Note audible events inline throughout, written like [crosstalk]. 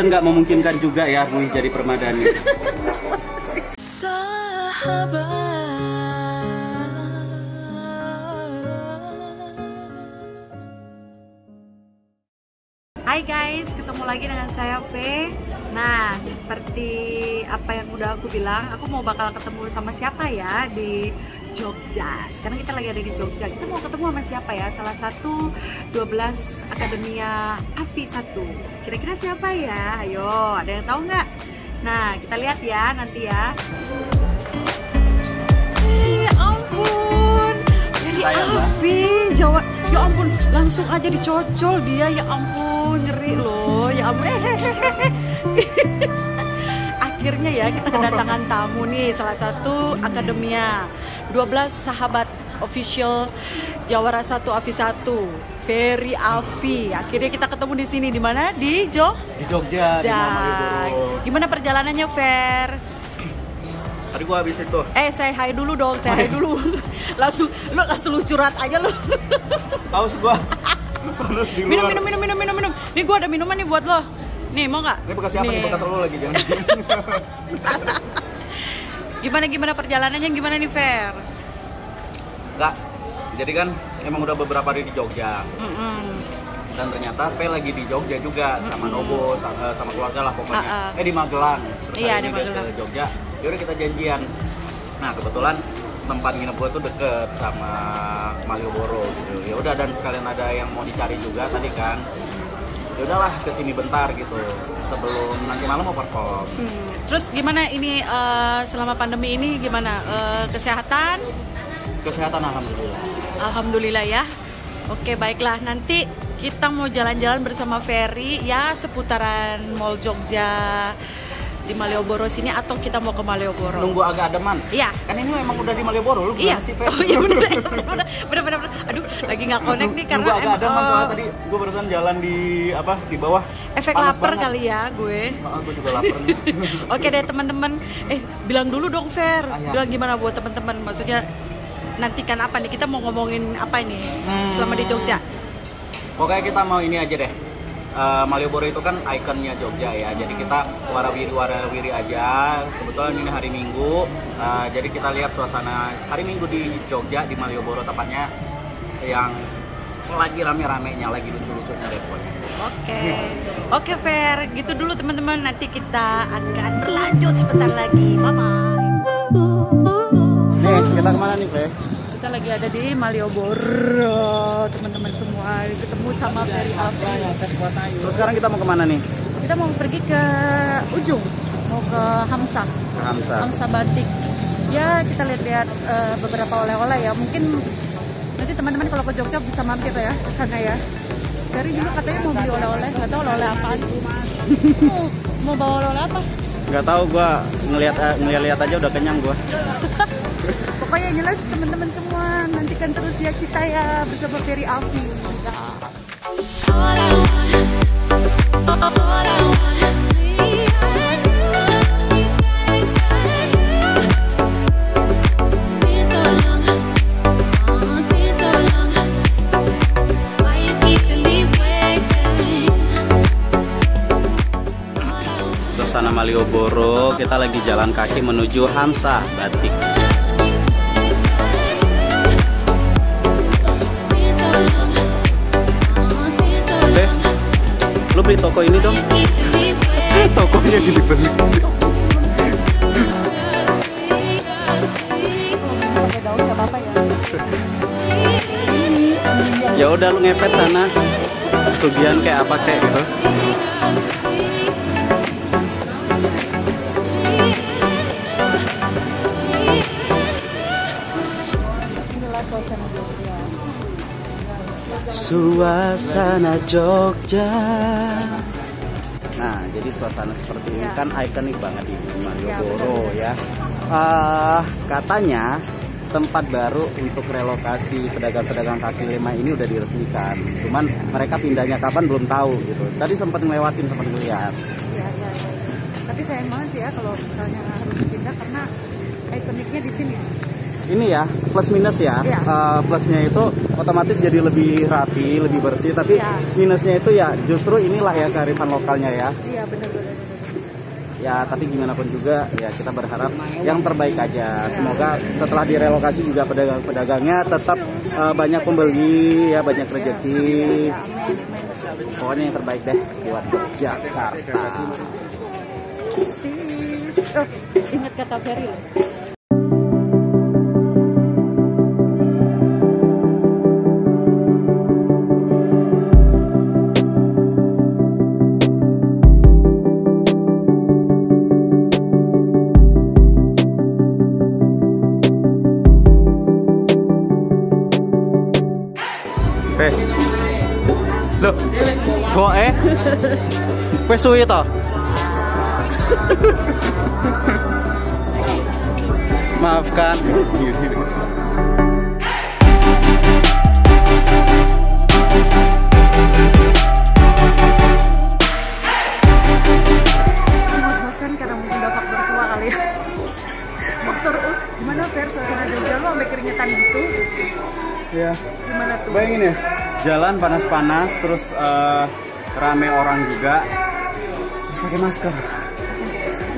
Dan nggak memungkinkan juga ya Bui jadi permadani. Hai guys, ketemu lagi dengan saya V. Nah, seperti apa yang udah aku bilang, aku mau bakal ketemu sama siapa ya di Jogja. Sekarang kita lagi ada di Jogja. Kita mau ketemu sama siapa ya? Salah satu 12 Akademia AFI 1. Kira-kira siapa ya? Ayo, ada yang tahu nggak? Nah, kita lihat ya nanti ya. Ya ampun, dari. Afi, Jawa. Ya ampun, langsung aja dicocol dia. Ya ampun, nyeri loh. Ya ampun. [laughs] Akhirnya ya kita kedatangan tamu nih salah satu akademia 12 sahabat official Jawara 1 Afi 1 Ferry Afi. Akhirnya kita ketemu di sini di mana? Di Jo. Di Jogja, di Ja. Gimana perjalanannya Fer? Tadi gua habis itu. Eh, saya hai dulu dong, saya hai dulu. [laughs] langsung lu langsung lu curhat aja lu. Haus gua. [laughs] Panas di luar. minum minum minum minum minum minum. Nih gua ada minuman nih buat lo. Nih, mau nggak? Ini bekas siapa nih? Bekas lo lagi jangan. [laughs] Gimana gimana perjalanannya gimana nih Fer? Enggak. Jadi kan emang udah beberapa hari di Jogja Mm-mm. dan ternyata V lagi di Jogja juga sama Nobo sa- eh, sama keluarga lah pokoknya. Ah, ah. Eh di Magelang. Terus Iya, di Magelang. Ke Jogja. Yaudah kita janjian. Nah kebetulan tempat nginep gue tuh deket sama Malioboro gitu. Ya udah dan sekalian ada yang mau dicari juga tadi kan. Ya udahlah ke sini bentar gitu sebelum nanti malam mau perform. Hmm. Terus gimana ini eh, selama pandemi ini gimana Eh, kesehatan? Kesehatan alhamdulillah. Alhamdulillah ya. Oke baiklah nanti kita mau jalan-jalan bersama Ferry ya seputaran Mall Jogja di Malioboro sini atau kita mau ke Malioboro? Nunggu agak ademan. Iya. Kan ini memang udah di Malioboro lu Iya. sih, Fer? Oh iya bener bener bener. Aduh lagi nggak connect nih karena Nunggu agak em- ademan eh, soalnya tadi gue barusan jalan di apa di bawah. efek Panas lapar banget. kali ya gue. Maaf, gue juga lapar nih. [laughs] Oke deh teman-teman. Eh bilang dulu dong Fer. Ah, iya. Bilang gimana buat teman-teman? Maksudnya nantikan apa nih? Kita mau ngomongin apa ini Hmm. selama di Jogja? Pokoknya kita mau ini aja deh. Eh, Malioboro itu kan ikonnya Jogja ya. Jadi kita warawiri warawiri aja. Kebetulan ini hari Minggu. Eh, jadi kita lihat suasana hari Minggu di Jogja di Malioboro tepatnya yang lagi rame-ramenya, lagi lucu-lucunya deh pokoknya. Oke, oke Fer, gitu dulu teman-teman. Nanti kita akan berlanjut sebentar lagi. Bye bye. Nih, kita ke mana nih, Fe? Lagi ada di Malioboro, teman-teman semua. Ketemu sama Ferry Afi. Terus sekarang kita mau ke mana nih? Kita mau pergi ke ujung, mau ke Hamsa, Ke Hamsa. Hamsa Batik. Ya kita lihat-lihat eh, beberapa oleh-oleh ya. Mungkin nanti teman-teman kalau ke Jogja bisa mampir ya ke sana ya. Dari juga katanya mau beli oleh-oleh, nggak tahu oleh-oleh apaan. mau, mau bawa oleh-oleh apa? Nggak tahu gua ngelihat eh, ngelihat aja udah kenyang gua. [laughs] Pokoknya jelas teman-teman semua nantikan terus ya kita ya bersama Ferry Alfi. All I want, all I want, me and you, and you. Been so long, been so long. Why you keeping me waiting? All I want. Suasana Malioboro, kita lagi jalan kaki menuju Hamsa Batik. Beli toko ini dong. Waiting. Tokonya dibeli. Ya udah lu ngepet sana. Sugihan kayak apa kayak gitu. Suasana Jogja. Nah, jadi suasana seperti ini Ya. kan ikonik banget di Malioboro ya. Ah, katanya tempat baru untuk relokasi pedagang-pedagang kaki lima ini udah diresmikan. Cuman mereka pindahnya kapan belum tahu gitu. Tadi sempat ngelewatin sempat ngeliat. Iya, iya, iya. Tapi sayang banget sih ya kalau misalnya harus pindah karena ikoniknya di sini. Ini ya plus minus ya. Iya. Eh, plusnya itu otomatis jadi lebih rapi, lebih bersih. Tapi Iya. minusnya itu ya justru inilah ya kearifan lokalnya ya. Iya benar-benar. Ya tapi gimana pun juga ya kita berharap yang terbaik aja. Semoga setelah direlokasi juga pedagang-pedagangnya tetap eh, banyak pembeli ya banyak rezeki. Pokoknya yang terbaik deh buat Jakarta. Oh, ingat kata Ferry Eh. Loh. Kok eh? Wes suwi to? Maafkan. [laughs] gimana Fer suasana Jogja lo sampai keringetan gitu? Ya. Gimana tuh? Bayangin ya, jalan panas-panas, terus eh, rame orang juga, terus pakai masker.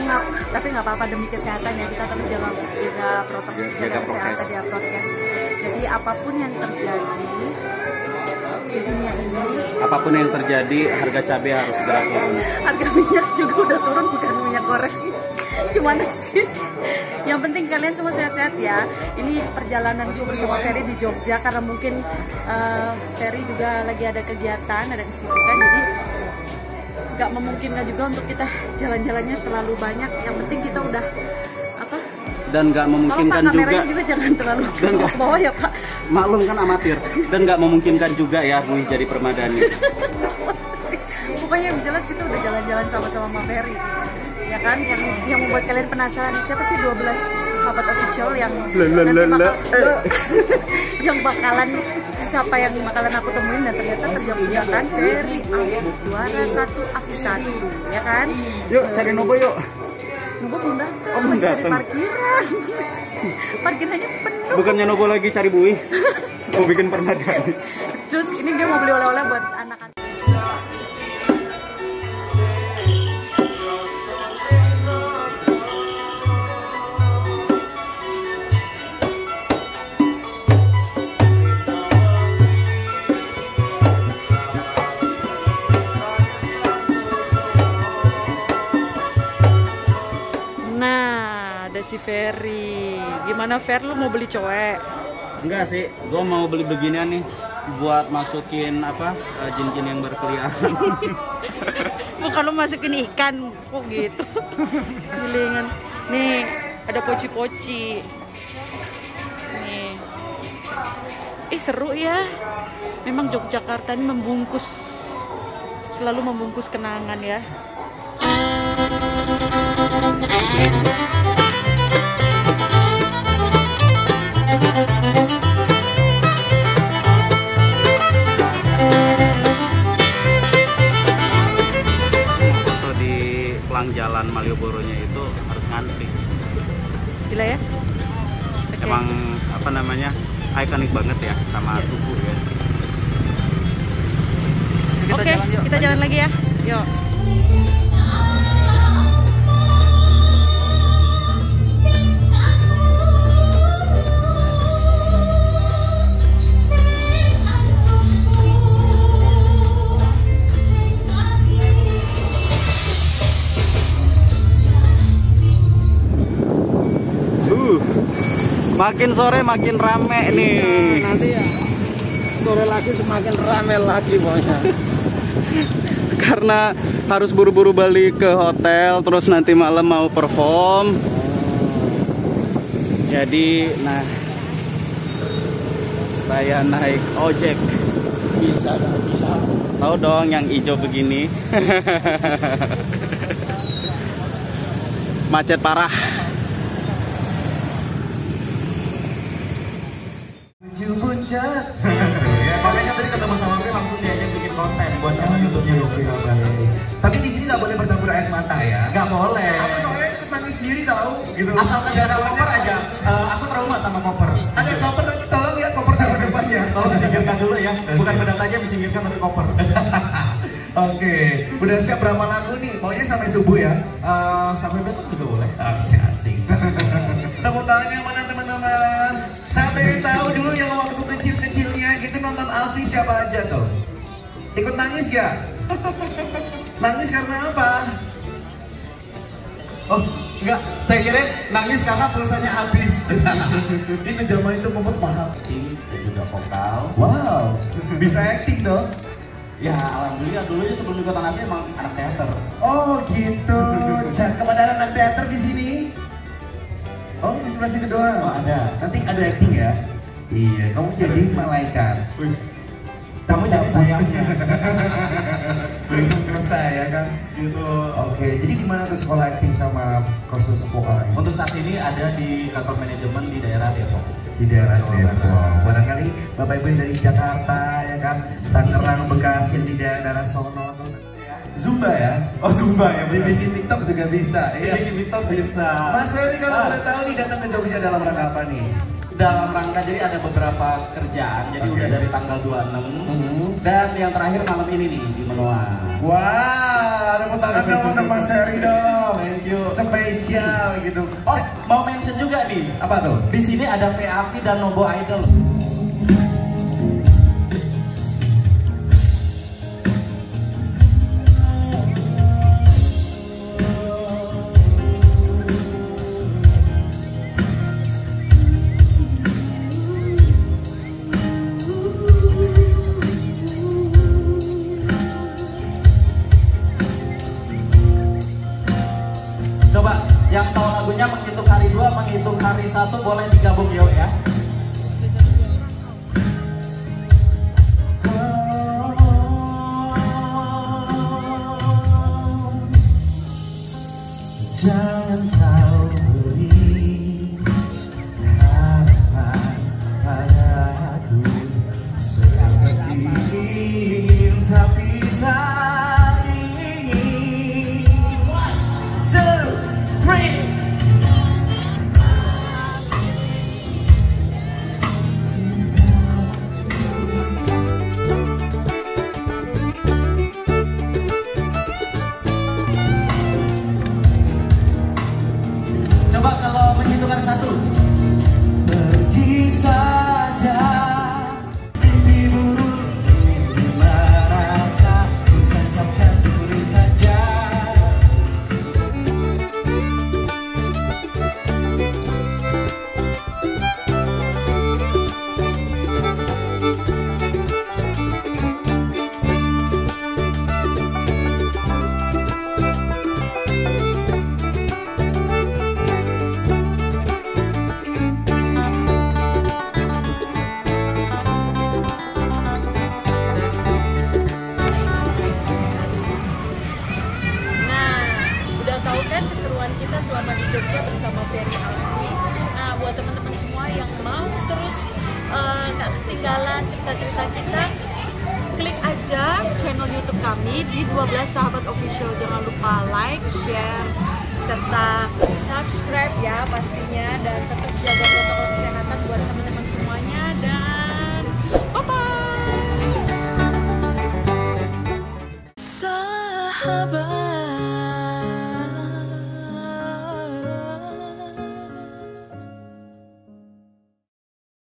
Nggak, tapi nggak apa-apa demi kesehatan ya kita tetap jaga jaga protokol Jaga- jaga, kesehatan ya prokes. Jadi apa pun yang terjadi di dunia ini, Apa pun yang terjadi, harga cabai harus segera turun. harga minyak [laughs] Gimana sih? Yang penting kalian semua sehat-sehat ya. Ini perjalananku bersama Ferry di Jogja karena mungkin eh, Ferry juga lagi ada kegiatan, ada kesibukan jadi nggak memungkinkan juga untuk kita jalan-jalannya terlalu banyak. Yang penting kita udah apa? Dan nggak Kalau Pak memungkinkan juga, juga jangan terlalu [laughs] Dan nggak- bawah ya Pak. maklum kan amatir, dan nggak memungkinkan juga ya Bui jadi permadani. [laughs] Pokoknya yang jelas kita udah jalan-jalan sama-sama sama Ferry. Ya kan yang yang membuat kalian penasaran siapa sih 12 sahabat official yang nanti bakal- Eh. [laughs] yang bakalan siapa yang bakalan aku temuin dan ternyata terjawab sudah kan Ferry Afif juara satu Afif satu ya kan Yuk cari Nobo yuk. Nobo belum datang Oh, lagi cari parkiran [laughs] parkirannya penuh Bukannya Nobo lagi cari Bui? [laughs] Mau bikin permadani. Jus ini dia mau beli oleh-oleh buat ada si Ferry. Gimana Fer, lu mau beli cowek? Enggak sih, gue mau beli beginian nih buat masukin apa eh, jin-jin yang berkeliaran. [laughs] Bukan lu masukin ikan, kok gitu. Gilingan. Nih, ada poci-poci. Nih. Ih, seru ya. Memang Yogyakarta ini membungkus selalu membungkus kenangan ya. Foto Malioboro-nya itu harus ngantri. Gila ya? Oke. Emang apa namanya ikonik banget ya sama tubuh ya. Oke, kita jalan lagi ya. Yuk. Makin sore makin rame nih. nanti ya sore lagi semakin rame lagi pokoknya [laughs] Karena harus buru-buru balik ke hotel, terus nanti malam mau perform. Jadi, nah, saya naik ojek. bisa bisa Tahu dong yang hijau begini. [laughs] Macet parah. Ya, makanya tadi ketemu sama Fri langsung diajak bikin konten buat channel YouTube-nya Yofi Sabar tapi di sini nggak boleh bertabur air mata ya nggak boleh aku soalnya ikut nangis sendiri tahu gitu asalkan jangan over aja Eh, aku trauma sama koper. Ada koper nanti tolong ya koper taruh depannya. Tolong singkirkan dulu ya, bukan pendatanya disingkirkan tapi koper. [laughs] Oke, udah siap berapa lagu nih? Pokoknya sampai subuh ya. Eh, sampai besok juga boleh. Asik, asik. [laughs] Tepuk tangannya mana teman-teman? Alfi siapa aja tuh? Ikut nangis gak? [laughs] Nangis karena apa? Oh, enggak. Saya kira nangis karena pulsanya habis. [laughs] itu zaman itu Mofot mahal. Ini juga vokal. Wow, bisa acting dong. Ya, alhamdulillah dulunya sebelum ikut Nafi emang anak teater. Oh gitu. [laughs] Cak kepada anak teater di sini. Oh di sebelah situ doang. Oh, ada. Nanti ada acting ya. Iya, kamu jadi malaikat. Wis. Kamu jadi sayangnya. Belum selesai ya kan. gitu. Oke, jadi di mana tuh sekolah acting sama kursus vokal ini? Untuk saat ini ada di kantor manajemen di daerah Depok. di daerah Jawa Depok. Barat. Barangkali Bapak Ibu dari Jakarta ya kan, Tangerang, Bekasi yang di daerah sono tuh. Zumba ya? Oh, Zumba ya. Dibikin TikTok juga bisa. Iya. Bikin TikTok bisa. Mas Ferry kalau Ah. boleh tahu nih datang ke Jogja dalam rangka apa nih? Dalam rangka jadi ada beberapa kerjaan jadi Oke. udah dari tanggal 26 Mhm. dan yang terakhir malam ini nih di Menoa Wah, tepuk tangan dong untuk Mas Ferry dong. Thank you. Spesial gitu. oh mau mention juga nih Apa tuh? di sini ada VAV dan Nobo Idol channel YouTube kami di 12 Sahabat Official. Jangan lupa like, share, serta subscribe ya pastinya dan tetap jaga protokol kesehatan buat teman-teman semuanya